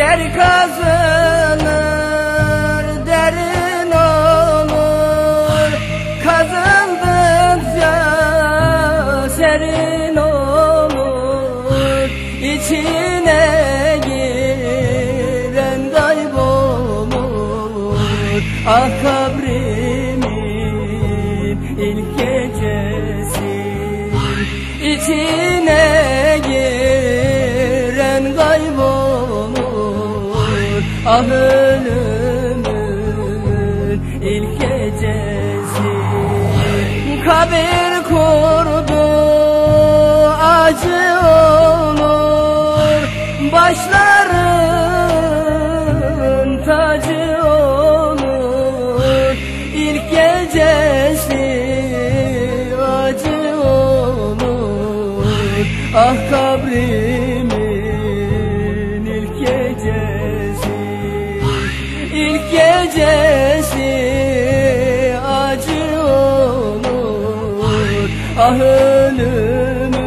Yer kazılır derin olur. Kazıldıkça serin olur. İçine giren kaybolur. Ah kabrimin ilk gecesi Ah ölümün ilk gecesi. Kabir kurdu acı olur. Başların tacı olur. İlk gecesi acı olur. Ah Ah ölümün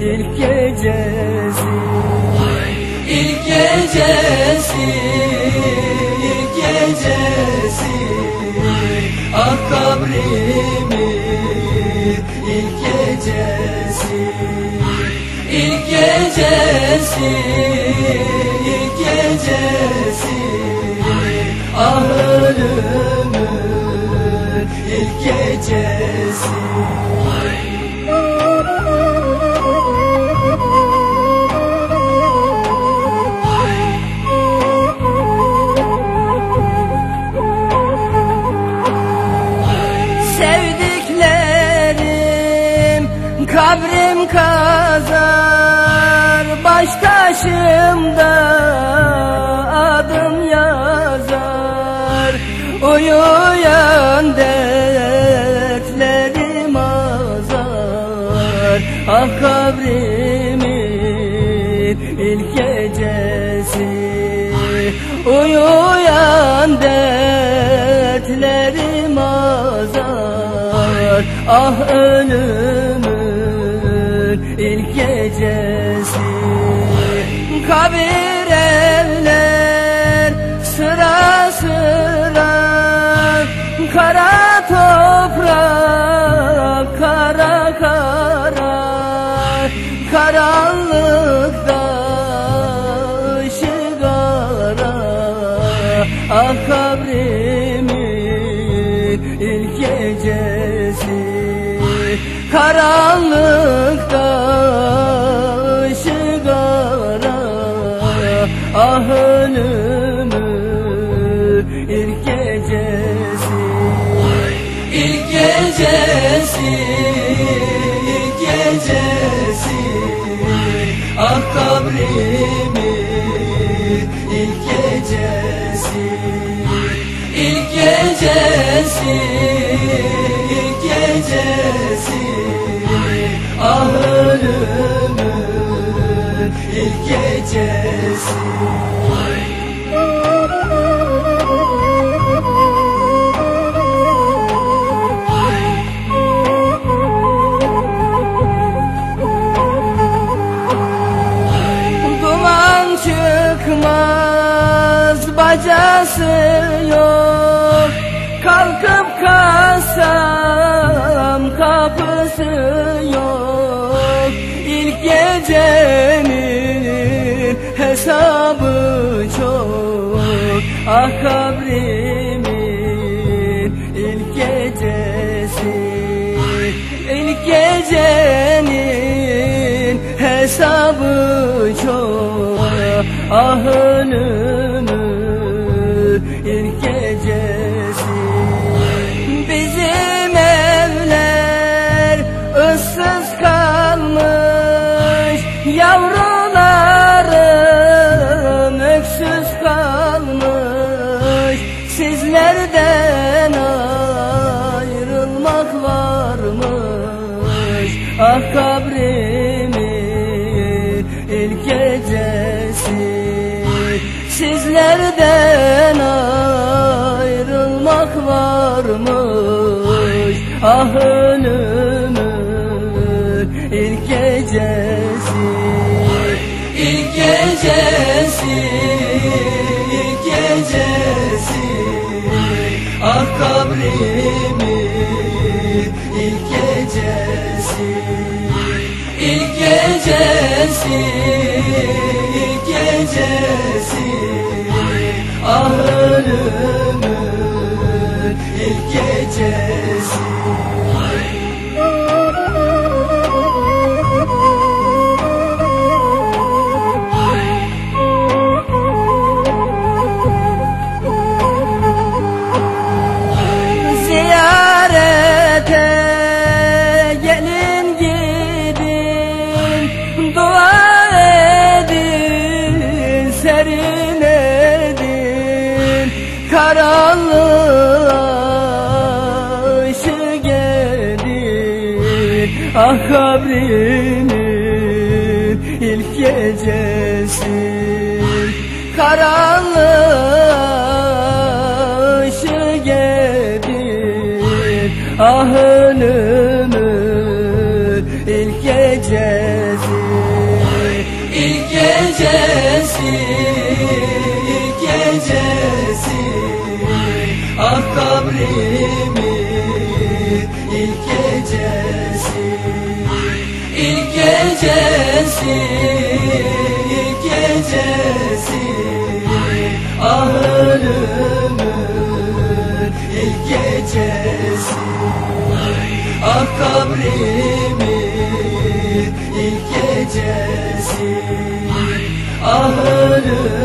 ilk gecesi. İlk gecesi ilk gecesi. Ah kabrimin ilk gecesi. İlk gecesi ilk gecesi. Ah ölümün gecesi. Sevdiklerim kabrim kazar Baş taşımda adım Ah kabrimin ilk gecesi. Uyuyan dertlerim azar. Ah ölümün ilk gecesi. Kabir evler Karanlıkta ışık ara Ah kabrimin ilk gecesi. Karanlıkta ışık ara Ah ölümün ilk gecesi. İlk gecesi Ah kabrimin ilk gecesi. İlk gecesi ilk gecesi. Ah ölümün ilk gecesi bacası yok Kalkıp kalsam kapısı yok. İlk gecenin hesabı çok Ah kabrimin ilk gecesi. İlk gecenin hesabı çok Ah ölümün Sizlerden ayrılmak varmış. Ah ölümün ilk gecesi ilk gecesi ilk gecesi. Ah kabrimin ilk gecesi ilk gecesi ilk gecesi ilk gecesi. Ziyarete gelin gidin. Dua Karanlığa ışık edin Ah kabrimin ilk gecesi. Karanlığa ışık edin Ah ölümün ilk gecesi. İlk gecesi gecesi. İlk gecesi ilk gecesi. Ah ölümün ilk gecesi. Ah kabrimin ilk gecesi. Ah ölümün